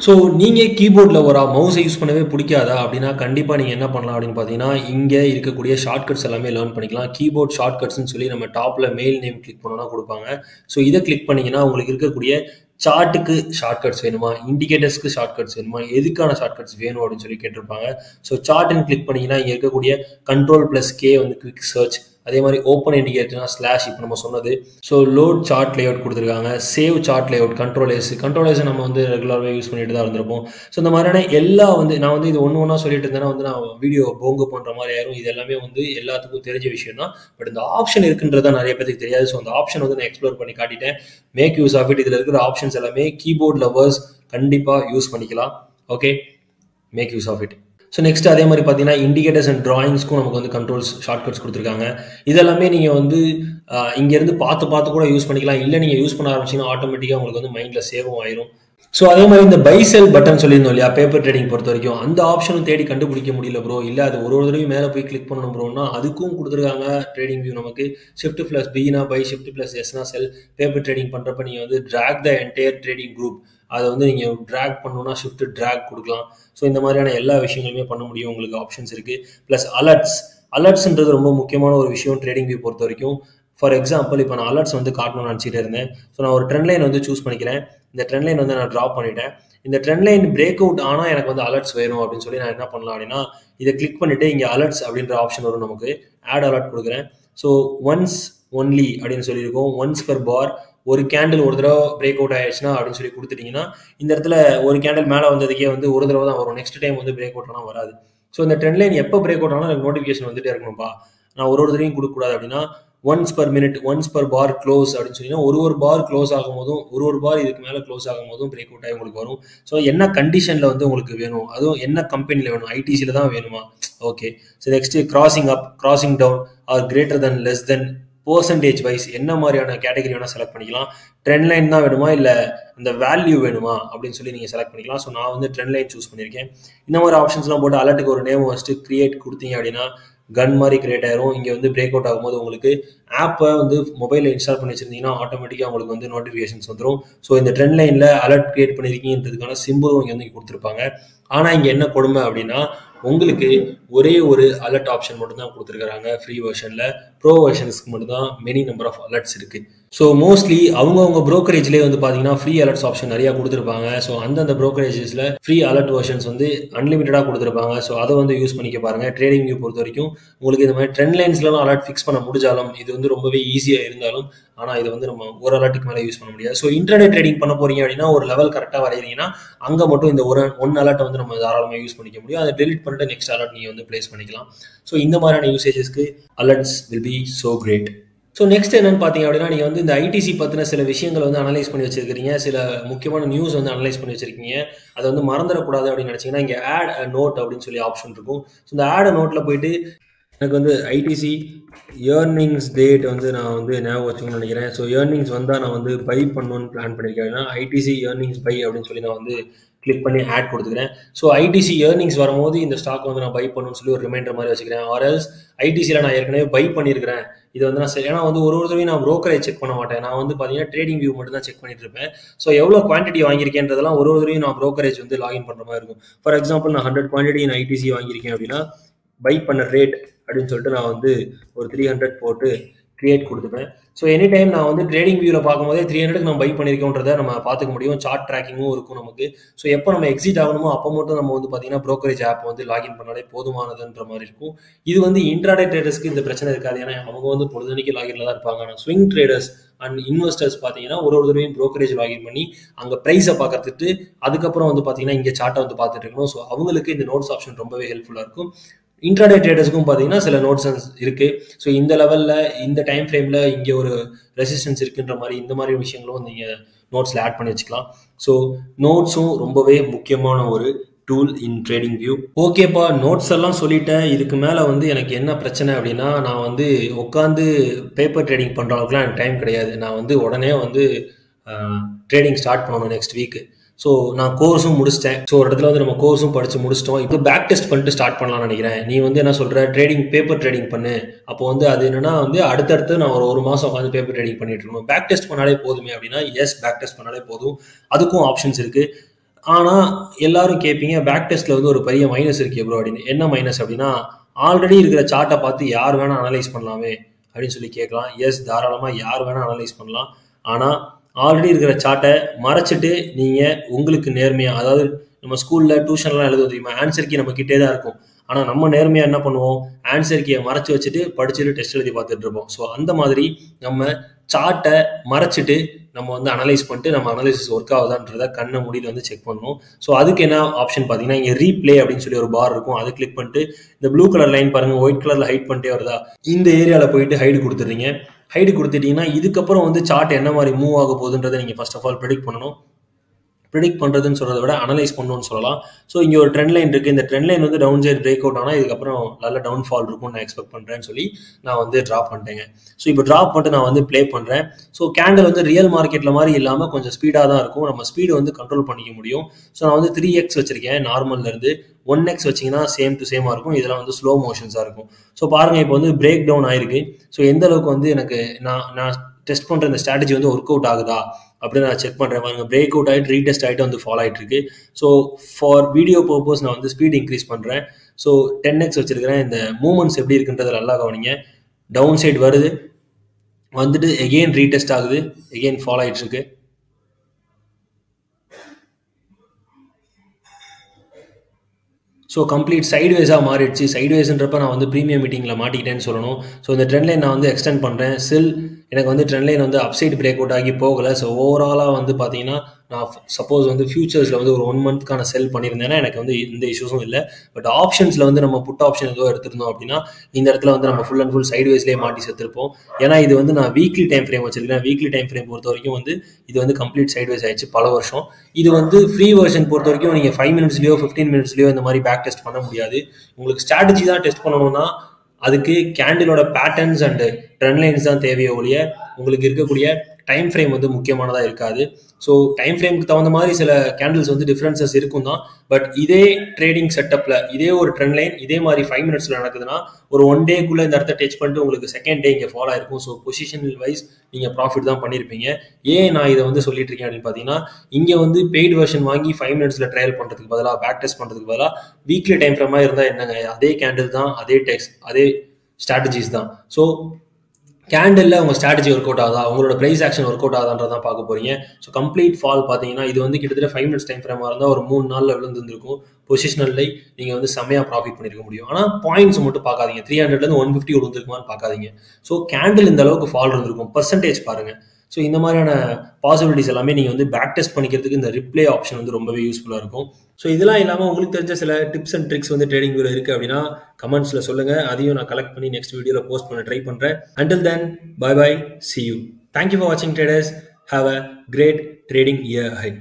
ஸோ நீங்கள் கீபோர்டில் ஒரு மவுஸை யூஸ் பண்ணவே பிடிக்காதா? அப்படின்னா கண்டிப்பாக நீங்கள் என்ன பண்ணலாம் அப்படின்னு பார்த்தீங்கன்னா இங்கே இருக்கக்கூடிய ஷார்ட்கட்ஸ் எல்லாமே லேர்ன் பண்ணிக்கலாம். கீபோர்ட் ஷார்ட்கட்ஸ்னு சொல்லி நம்ம டாப்பில் மெயில் நேம் கிளிக் பண்ணோன்னா கொடுப்பாங்க. ஸோ இதை கிளிக் பண்ணிங்கன்னா உங்களுக்கு இருக்கக்கூடிய சார்ட்டுக்கு ஷார்ட்கட்ஸ் வேணுமா? இண்டிகேட்டர்ஸ்க்கு ஷார்ட்கட்ஸ் வேணுமா? எதுக்கான ஷார்ட்கட்ஸ் வேணும் அப்படின்னு சொல்லி கேட்டிருப்பாங்க. ஸோ சார்ட்னு கிளிக் பண்ணிங்கன்னா இங்கே இருக்கக்கூடிய கண்ட்ரோல் ப்ளஸ் கே வந்து குவிக் சர்ச் அதே மாதிரி ஓப்பன் இண்டிகேட்டர்னா ஸ்லாஷ் இப்போ நம்ம சொன்னது. ஸோ லோட் சார்ட் லேஅவுட் கொடுத்துருக்காங்க. Save chart layout control S control S நம்ம வந்து ரெகுலராகவே யூஸ் பண்ணிட்டு தான் இருந்திருப்போம். ஸோ இந்த மாதிரியான எல்லா வந்து நான் வந்து இது ஒன்று ஒன்றா சொல்லிட்டு இருந்தேன்னா வந்து நான் வீடியோ போங்கு பண்ணுற மாதிரி ஆயிரும். இது எல்லாமே வந்து எல்லாத்துக்கும் தெரிஞ்ச விஷயம் தான். பட் இந்த ஆப்ஷன் இருக்குன்றது நிறைய பேருக்கு தெரியாது. ஸோ அந்த ஆப்ஷன் வந்து நான் எக்ஸ்ப்ளோர் பண்ணி காட்டிட்டேன். மேக் யூஸ் ஆஃப் இட் இதில் இருக்கிற ஆப்ஷன்ஸ் எல்லாமே கீபோர்ட் லவர்ஸ் கண்டிப்பாக யூஸ் பண்ணிக்கலாம். Okay make use of it so next அதே மாதிரி பார்த்தீங்கன்னா இண்டிகேட்டர்ஸ் அண்ட் ட்ராயிங்ஸ்க்கும் நமக்கு வந்து கண்ட்ரோல்ஸ் ஷார்ட்கட்ஸ் கொடுத்துருக்காங்க. இதெல்லாமே நீங்கள் வந்து இங்கேருந்து பார்த்து பார்த்து கூட யூஸ் பண்ணிக்கலாம். இல்லை நீங்கள் யூஸ் பண்ண ஆரம்பிச்சிங்கன்னா ஆட்டோமேட்டிக்காக உங்களுக்கு வந்து மைண்டில் சேவும் ஆயிரும். ஸோ அதே மாதிரி இந்த பை செல் பட்டன் சொல்லியிருந்தோம் இல்லையா? பேப்பர் ட்ரேடிங் பொறுத்த வரைக்கும். அந்த ஆப்ஷனும் தேடி கண்டுபிடிக்க முடியல ப்ரோ இல்லை அது ஒரு ஒரு தடவை மேலே போய் கிளிக் பண்ணணும் ப்ரோனா அதுக்கும் கொடுத்துருக்காங்க ட்ரேடிங் வியூ நமக்கு. ஷிஃப்ட் ப்ளஸ் பினா பை ஷிஃப்ட் ப்ளஸ் எஸ்னா செல் பேப்பர் ட்ரேடிங் பண்ணுறப்ப நீங்கள் வந்து track the entire trading group அதை வந்து நீங்கள் ட்ராக் பண்ணணும்னா ஷிஃப்ட் ட்ராக் கொடுக்கலாம். ஸோ இந்த மாதிரியான எல்லா விஷயங்களுமே பண்ண முடியும். உங்களுக்கு ஆப்ஷன்ஸ் இருக்குது ப்ளஸ் அலர்ட்ஸ் அலர்ட்ஸ்ன்றது ரொம்ப முக்கியமான ஒரு விஷயம் ட்ரேடிங் வியூ பொறுத்த வரைக்கும். ஃபார் எக்ஸாம்பிள் இப்போ நான் அலர்ட்ஸ் வந்து காட்டணும்னு நினச்சிட்டு இருந்தேன். ஸோ நான் ஒரு ட்ரெண்ட் லைன் வந்து சூஸ் பண்ணிக்கிறேன். இந்த ட்ரெண்ட் லைன் வந்து நான் ட்ராப் பண்ணிட்டேன். இந்த ட்ரெண்ட் லைன் பிரேக் அவுட் ஆனால் எனக்கு வந்து அலர்ட்ஸ் வேணும் அப்படின்னு சொல்லி நான் என்ன பண்ணலாம் அப்படின்னா இதை கிளிக் பண்ணிட்டு இங்கே அலர்ட்ஸ் அப்படின்ற ஆப்ஷன் வரும் நமக்கு. ஆட் அலர்ட் கொடுக்குறேன். ஸோ ஒன்ஸ் ஒன்லி அப்படின்னு சொல்லியிருக்கோம். ஒன்ஸ் பர் பார் ஒரு கேண்டில் ஒரு தடவை பிரேக் அவுட் ஆயிடுச்சுன்னா அப்படின்னு சொல்லி கொடுத்துட்டீங்கன்னா இந்த இடத்துல ஒரு கேண்டில் மேலே வந்ததுக்கே வந்து ஒரு தடவை தான் வரும். நெக்ஸ்ட் டைம் வந்து பிரேக் அவுட் ஆனால் வராது. ஸோ இந்த ட்ரெண்ட் லைன் எப்போ பிரேக் அவுட் ஆனாலும் எனக்கு நோட்டிஃபிகேஷன் வந்துட்டே இருக்கணும்ப்பா நான் ஒரு ஒரு தடவையும் கொடுக்கக்கூடாது அப்படின்னா once per minute once per bar close அப்படின்னு சொன்னீங்கன்னா ஒரு ஒரு பார் க்ளோஸ் ஆகும் போதும் ஒரு ஒரு பார் இதுக்கு மேலே க்ளோஸ் ஆகும் போதும் பிரேக் அவுட் ஆகி உங்களுக்கு வரும். ஸோ என்ன கண்டிஷனில் வந்து உங்களுக்கு வேணும்? அதுவும் என்ன கம்பெனியில் வேணும்? ஐடிசியில் தான் வேணுமா? Okay so next crossing up crossing down or greater than less than percentage wise என்ன மாதிரியான கேட்டகரி வேணால் செலக்ட் பண்ணிக்கலாம். ட்ரெண்ட் லைன் தான் வேணுமா? இல்லை அந்த வேல்யூ வேணுமா? அப்படின்னு சொல்லி நீங்கள் செலக்ட் பண்ணிக்கலாம். ஸோ நான் வந்து ட்ரெண்ட் லைன் சூஸ் பண்ணியிருக்கேன். இந்த மாதிரி ஆப்ஷன்ஸ்லாம் போட்டு அலர்ட்டுக்கு ஒரு நேம் வச்சுட்டு கிரியேட் கொடுத்தீங்க அப்படின்னா கன் மாதிரி கிரியேட் ஆயிரும். இங்கே வந்து பிரேக் அவுட் ஆகும்போது உங்களுக்கு ஆப்பை வந்து மொபைலில் இன்ஸ்டால் பண்ணி வச்சிருந்தீங்கன்னா ஆட்டோமேட்டிக்காக உங்களுக்கு வந்து நோட்டிஃபிகேஷன்ஸ் வந்துடும் ஸோ இந்த ட்ரெண்ட் லைனில் அலர்ட் கிரியேட் பண்ணியிருக்கீங்கிறதுக்கான சிம்பிளும் இங்கே வந்து கொடுத்துருப்பாங்க. ஆனால் இங்கே என்ன கொடுமை அப்படின்னா உங்களுக்கு ஒரே ஒரு அலர்ட் ஆப்ஷன் மட்டும்தான் கொடுத்துருக்குறாங்க. கொடுத்துருக்காங்க ஃப்ரீ வெர்ஷனில் ப்ரோ வெர்ஷன்ஸ்க்கு மட்டும்தான் மெனி நம்பர் ஆஃப் அலர்ட்ஸ் இருக்குது ஸோ மோஸ்ட்லி அவங்கவுங்க ப்ரோக்கரேஜ்லேயே வந்து பார்த்தீங்கன்னா ஃப்ரீ அலர்ட்ஸ் ஆப்ஷன் நிறையா கொடுத்துருப்பாங்க. ஸோ அந்தந்த ப்ரோக்கரேஜஸில் ஃப்ரீ அலர்ட் வெர்ஷன்ஸ் வந்து அன்லிமிட்டடாக கொடுத்துருப்பாங்க. ஸோ அதை வந்து யூஸ் பண்ணிக்க பாருங்கள் ட்ரேடிங் வியூ பொறுத்த வரைக்கும் உங்களுக்கு இந்த மாதிரி ட்ரெண்ட் லைன்ஸ்லாம் அலர்ட் ஃபிக்ஸ் பண்ண முடிஞ்சாலும் இது வந்து ரொம்பவே ஈஸியாக இருந்தாலும் ஆனால் இது வந்து நம்ம ஒரு அலர்ட்டுக்கு மேலே யூஸ் பண்ண முடியாது. ஸோ இன்டர்நெட் ட்ரேடிங் பண்ண போறீங்க அப்படின்னா ஒரு லெவல் கரெக்டாக வரைகிறீங்கன்னா அங்கே மட்டும் இந்த ஒரு ஒன் அலர்ட்டை வந்து நம்ம தாராளமாக யூஸ் பண்ணிக்க முடியும். அதை டெலிட் பண்ணிட்டு நெக்ஸ்ட் அலர்ட் நீங்கள் வந்து பிளேஸ் பண்ணிக்கலாம். ஸோ இந்த மாதிரியான யூசேஜஸ்க்கு alerts will be so great so next என்னன்னு பார்த்தீங்க அப்படின்னா நீங்கள் வந்து இந்த ஐடிசி பற்றின சில விஷயங்களை வந்து அனலைஸ் பண்ணி வச்சிருக்கிறீங்க. சில முக்கியமான நியூஸ் வந்து அனலைஸ் பண்ணி வச்சிருக்கீங்க. அதை வந்து மறந்துடக்கூடாது அப்படின்னு நினச்சிங்கன்னா இங்கே ஆட் நோட் அப்படின்னு சொல்லி ஆப்ஷன் இருக்கும். ஸோ இந்த ஆட் நோட்டில் போயிட்டு எனக்கு வந்து ஐடிசி ஏர்னிங்ஸ் டேட் வந்து நான் வந்து ஞாபகம் வச்சுக்கணும்னு நினைக்கிறேன். ஸோ ஏர்னிங்ஸ் வந்தால் நான் வந்து பை பண்ணணும்னு பிளான் பண்ணியிருக்கேன் ஐடிசி ஏர்னிங்ஸ் பை அப்படின்னு சொல்லி நான் வந்து கிளிக் பண்ணி ஆட் கொடுத்துக்கிறேன். ஸோ ஐடிசி ஏர்னிங்ஸ் வரும்போது இந்த ஸ்டாக் வந்து நான் பை பண்ணணும்னு சொல்லி ஒரு ரிமைண்டர் மாதிரி வச்சுக்கிறேன். ஆர்எல்ஸ் ஐடிசியில் நான் ஏற்கனவே பை பண்ணியிருக்கிறேன். இது வந்து நான் சரி ஏன்னா வந்து ஒரு ஒரு நான் ப்ரோக்கரேஜ் செக் பண்ண மாட்டேன். நான் வந்து பார்த்தீங்கன்னா ட்ரேடிங் வியூ மட்டும் தான் செக் பண்ணிட்டு இருப்பேன். ஸோ எவ்வளோ குவான்டிட்டி வாங்கியிருக்கேன்றதெல்லாம் ஒரு ஒரு தடவையும் நான் ப்ரோக்கரேஜ் வந்து லாகின் பண்ணுற மாதிரி இருக்கும். ஃபார் எக்ஸாம்பிள் நான் ஹண்ட்ரட் குவான்டிட்டி நான் ஐடிசி வாங்கியிருக்கேன் அப்படின்னா பை பண்ண ரேட் அப்படின்னு சொல்லிட்டு நான் வந்து ஒரு த்ரீ ஹண்ட்ரட் போட்டு கிரியேட் கொடுத்துப்பேன். ஸோ எனி டைம் நான் வந்து ட்ரேடிங் வியூவில் பார்க்கும்போதே த்ரீ ஹண்ட்ரட் நம்ம பை பண்ணியிருக்கோன்றதை நம்ம பார்த்துக்க முடியும். சார்ட் ட்ராக்கிங்கும் இருக்கும் நமக்கு. ஸோ எப்போ நம்ம எக்ஸிட் ஆகணுமோ அப்போ மட்டும் நம்ம வந்து பார்த்தீங்கன்னா ப்ரோக்கரேஜ் ஆப் வந்து லாகின் பண்ணாலே போதுமானதுன்ற மாதிரி இருக்கும். இது வந்து இன்ட்ராடே ட்ரேடர்ஸ்க்கு இந்த பிரச்சனை இருக்காது. ஏன்னா அவங்க வந்து பொழுதுனைக்கு லாகின்ல தான் இருப்பாங்க. ஆனால் ஸ்விங் ட்ரேடர்ஸ் அண்ட் இன்வெஸ்டர்ஸ் பார்த்தீங்கன்னா ஒரு ஒரு தடவையும் ப்ரோக்கரேஜ் லாகின் பண்ணி அங்கே ப்ரைஸை பார்க்கறதுக்கு அதுக்கப்புறம் வந்து பார்த்தீங்கன்னா இங்கே சார்ட்டை வந்து பார்த்துட்டு இருக்கணும். ஸோ அவங்களுக்கு இந்த நோட்ஸ் ஆப்ஷன் ரொம்பவே ஹெல்ப்ஃபுல்லாக இருக்கும். இன்ட்ராடே ட்ரேடர்ஸ்க்கும் பார்த்தீங்கன்னா சில நோட்ஸ் இருக்கு. ஸோ இந்த லெவலில் இந்த டைம் ஃப்ரேமில் இங்கே ஒரு ரெசிஸ்டன்ஸ் இருக்குன்ற மாதிரி இந்த மாதிரி விஷயங்களும் நீங்கள் நோட்ஸில் ஆட் பண்ணி வச்சுக்கலாம். ஸோ நோட்ஸும் ரொம்பவே முக்கியமான ஒரு டூல் இன் ட்ரேடிங் வியூ ஓகேப்பா நோட்ஸ் எல்லாம் சொல்லிட்டேன். இதுக்கு மேலே வந்து எனக்கு என்ன பிரச்சனை அப்படின்னா நான் வந்து உட்காந்து பேப்பர் ட்ரேடிங் பண்ணுற அளவுக்குலாம் எனக்கு டைம் கிடையாது. நான் வந்து உடனே வந்து ட்ரேடிங் ஸ்டார்ட் பண்ணணும் நெக்ஸ்ட் வீக்கு ஸோ நான் கோர்ஸும் முடிச்சிட்டேன். ஸோ ஒரு இடத்துல வந்து நம்ம கோர்ஸும் படித்து முடிச்சிட்டோம். இப்போ பேக் டெஸ்ட் பண்ணிட்டு ஸ்டார்ட் பண்ணலாம்னு நினைக்கிறேன். நீ வந்து என்ன சொல்கிற ட்ரேடிங் பேப்பர் ட்ரேடிங் பண்ணு. அப்போ வந்து அது என்னன்னா வந்து அடுத்தடுத்து நான் ஒரு ஒரு மாதம் உட்காந்து பேப்பர் ட்ரேடிங் பண்ணிட்டு இருக்கணும். பேக் டெஸ்ட் பண்ணாலே போதுமே அப்படின்னா எஸ் பேக் டெஸ்ட் பண்ணாலே போதும். அதுக்கும் ஆப்ஷன்ஸ் இருக்குது ஆனால் எல்லாரும் கேட்பீங்க பேக் டெஸ்ட்டில் வந்து ஒரு பெரிய மைனஸ் இருக்கு எவ்வளோ அப்படின்னு. என்ன மைனஸ் அப்படின்னா ஆல்ரெடி இருக்கிற சார்ட்டை பார்த்து யார் வேணால் அனலைஸ் பண்ணலாமே அப்படின்னு சொல்லி கேட்கலாம். எஸ் தாராளமாக யார் வேணால் அனலைஸ் பண்ணலாம். ஆனால் ஆல்ரெடி இருக்கிற சார்ட்டை மறைச்சிட்டு நீங்கள் உங்களுக்கு நேர்மையாக அதாவது நம்ம ஸ்கூலில் டியூஷன்லாம் எழுத தெரியுமா? ஆன்சர் கீ நம்ம கிட்டே தான் இருக்கும். ஆனால் நம்ம நேர்மையாக என்ன பண்ணுவோம்? ஆன்சர் கீயை மறைச்சி வச்சுட்டு படிச்சுட்டு டெஸ்ட் எழுதி பார்த்துட்டு இருப்போம். ஸோ அந்த மாதிரி நம்ம சார்ட்டை மறைச்சிட்டு நம்ம வந்து அனலைஸ் பண்ணிட்டு நம்ம அனலைசிஸ் ஒர்க் ஆகுதான்றத கண்ணை முடியில் வந்து செக் பண்ணணும் ஸோ அதுக்கு என்ன ஆப்ஷன் பார்த்தீங்கன்னா இங்கே ரீப்ளே அப்படின்னு சொல்லி ஒரு பார் இருக்கும். அது கிளிக் பண்ணிட்டு இந்த ப்ளூ கலர் லைன் பாருங்கள் ஒயிட் கலரில் ஹைட் பண்ணிட்டே வருதா? இந்த ஏரியாவில் போயிட்டு ஹைட் கொடுத்துட்றீங்க. ஹைடு கொடுத்துட்டீங்கன்னா இதுக்கப்புறம் வந்து சார்ட் என்ன மாதிரி மூவ் ஆக போகுதுன்றதை நீங்கள் ஃபர்ஸ்ட் ஆஃப் ஆல் ப்ரெடிக்ட் பண்ணணும். ப்ரிடிக்ட் பண்ணுறதுன்னு சொல்கிறத விட அனலைஸ் பண்ணணும்னு சொல்லலாம். ஸோ இங்கே ஒரு ட்ரெண்ட் லைன் இருக்குது இந்த ட்ரெண்ட் லைன் வந்து டவுன் சைட் பிரேக் அவுட் ஆனால் இதுக்கப்புறம் நல்ல டவுன் ஃபால் இருக்கும்னு நான் எக்ஸ்பெக்ட் பண்ணுறேன்னு சொல்லி நான் வந்து ட்ராப் பண்ணிட்டேங்க. ஸோ இப்போ ட்ராப் பண்ணிட்டு நான் வந்து ப்ளே பண்ணுறேன் ஸோ கேண்டில் வந்து ரியல் மார்க்கெட்டில் மாதிரி இல்லாமல் கொஞ்சம் ஸ்பீடாக தான் இருக்கும். நம்ம ஸ்பீடு வந்து கண்ட்ரோல் பண்ணிக்க முடியும். ஸோ நான் வந்து த்ரீ எக்ஸ் வச்சிருக்கேன் நார்மல்லேருந்து ஒன் எக்ஸ் வச்சிங்கன்னா சேம் டு சேமாக இருக்கும். இதெல்லாம் வந்து ஸ்லோ மோஷன்ஸாக இருக்கும். ஸோ பாருங்கள் இப்போ வந்து பிரேக் டவுன் ஆயிருக்கு. ஸோ எந்த அளவுக்கு வந்து எனக்கு நான் நான் டெஸ்ட் பண்ணுற இந்த ஸ்ட்ராட்டஜி வந்து ஒர்க் அவுட் ஆகுதா? அப்படின்னு நான் செக் பண்ணுறேன் பாருங்க பிரேக் அவுட் ஆகிட்டு ரீடெஸ்ட் ஆகிட்டு வந்து ஃபாலோ ஆகிட்டு இருக்கு ஸோ ஃபார் வீடியோ பர்பஸ் நான் வந்து ஸ்பீட் இன்க்ரீஸ் பண்ணுறேன் ஸோ டென் எக்ஸ் வச்சிருக்கிறேன். இந்த மூமெண்ட்ஸ் எப்படி இருக்குன்றதை நல்லா கவனிங்க. டவுன் சைடு வருது. வந்துட்டு எகெயின் ரீடெஸ்ட் ஆகுது. எகெயின் ஃபாலோ ஆகிட்டு இருக்கு ஸோ கம்ப்ளீட் சைட்வேஸாக மாறிடுச்சு. சைட்வேஸ்ன்றப்ப நான் வந்து ப்ரீமியம் மீட்டிங்கில் மாட்டிக்கிட்டேன்னு சொல்லணும். ஸோ இந்த ட்ரெண்ட் லைன் நான் வந்து எக்ஸ்டெண்ட் பண்ணுறேன் சில் எனக்கு வந்து ட்ரெண்ட் லைன் வந்து அப்சைட் பிரேக் அவுட் ஆகி போகலை. ஸோ ஓவராலாக வந்து பார்த்தீங்கன்னா நான் சப்போஸ் வந்து ஃபியூச்சர்ஸில் வந்து ஒரு ஒன் மந்த்க்கான செல் பண்ணியிருந்தேன்னா எனக்கு வந்து இந்த இஷ்யூஸும் இல்லை. பட் ஆப்ஷன்ஸில் வந்து நம்ம புட் ஆப்ஷன் ஏதோ எடுத்திருந்தோம் அப்படின்னா இந்த இடத்துல வந்து நம்ம ஃபுல் அண்ட் ஃபுல் சைட்வேஸ்லேயே மாட்டி செத்துருப்போம். ஏன்னா இது வந்து நான் வீக்லி டைம் ஃப்ரேம் வச்சிருக்கேன் வீக்லி டைம் ஃப்ரேம் பொறுத்த வரைக்கும் வந்து இது வந்து கம்ப்ளீட் சைட்வேஸ் ஆயிடுச்சு பல வருஷம். இது வந்து ஃப்ரீ வெர்ஷன் பொறுத்த வரைக்கும் நீங்கள் ஃபைவ் மினிட்ஸ்லையோ ஃபிஃப்டீன் மினிட்ஸ்லையோ இந்த மாதிரி பேக் டெஸ்ட் பண்ண முடியாது. உங்களுக்கு ஸ்ட்ராட்டஜி தான் டெஸ்ட் பண்ணணும்னா அதுக்கு கேண்டிலோட பேட்டர்ன்ஸ் அண்டு ட்ரெண்ட் லைன்ஸ் தான் தேவையோ ஒழிய உங்களுக்கு இருக்கக்கூடிய டைம் ஃப்ரேம் வந்து முக்கியமானதாக இருக்காது. ஸோ டைம் ஃப்ரேமுக்கு தகுந்த மாதிரி சில கேண்டில்ஸ் வந்து டிஃப்ரென்சஸ் இருக்கும் தான் பட் இதே ட்ரேடிங் செட்டப்பில் இதே ஒரு ட்ரெண்ட் லைன் இதே மாதிரி ஃபைவ் மினிட்ஸில் நடக்குதுன்னா ஒரு ஒன் டேக்குள்ளே இந்த இடத்த டச் பண்ணிட்டு உங்களுக்கு செகண்ட் டே இங்கே ஃபாலோ ஆயிருக்கும். ஸோ பொசிஷன் வைஸ் நீங்கள் ப்ராஃபிட் தான் பண்ணியிருப்பீங்க ஏன் நான் இதை வந்து சொல்லிட்டு இருக்கேன் அப்படின்னு பார்த்தீங்கன்னா இங்கே வந்து பெய்ட் வெர்ஷன் வாங்கி ஃபைவ் மினிட்ஸில் ட்ரையல் பண்ணுறதுக்கு பதிலாக பேக் டெஸ்ட் பண்ணுறதுக்கு பதிலாக வீக்லி டைம் ஃப்ரேமாக இருந்தால் என்னங்க? அதே கேண்டில் தான் அதே டெக்ஸ் அதே ஸ்ட்ராட்டஜிஸ் தான். ஸோ கேண்டில் உங்கள் ஸ்ட்ராட்டஜி ஒர்க் அவுட் ஆகுதா? உங்களோட ப்ரைஸ் ஆக்ஷன் ஒர்க் அவுட் ஆகுதான்றதான் பார்க்க போறீங்க. ஸோ கம்ப்ளீட் ஃபால் பார்த்தீங்கன்னா இது வந்து கிட்டத்தட்ட ஃபைவ் மினிட்ஸ் டைம் ஃப்ரேமாக இருந்தால் ஒரு மூணு நாளில் விழுந்துருக்கும் பொசிஷனல்லை நீங்கள் வந்து செம்மையாக ப்ராஃபிட் பண்ணியிருக்க முடியும். ஆனால் பாயிண்ட்ஸ் மட்டும் பார்க்காதீங்க. த்ரீ ஹண்ட்ரட்லேருந்து ஒன் ஃபிஃப்டி விழுந்துருக்குமான்னு பார்க்காதீங்க. ஸோ கேண்டில் இந்த அளவுக்கு ஃபால் இருந்திருக்கும். பர்சன்டேஜ் பாருங்கள் ஸோ இந்த மாதிரியான பாசிபிலிட்டிஸ் எல்லாமே நீங்கள் வந்து பேக் டெஸ்ட் பண்ணிக்கிறதுக்கு இந்த ரிப்ளே ஆப்ஷன் வந்து ரொம்பவே யூஸ்ஃபுல்லாக இருக்கும். ஸோ இதெல்லாம் இல்லாமல் உங்களுக்கு தெரிஞ்ச சில டிப்ஸ் அண்ட் ட்ரிக்ஸ் வந்து ட்ரேடிங் வியூவில் இருக்குது அப்படின்னா கமெண்ட்ஸில் சொல்லுங்கள் அதையும் நான் கலெக்ட் பண்ணி நெக்ஸ்ட் வீடியோவில் போஸ்ட் பண்ண ட்ரை பண்ணுறேன் until then bye bye see you thank you for வாட்சிங் traders have a great trading year head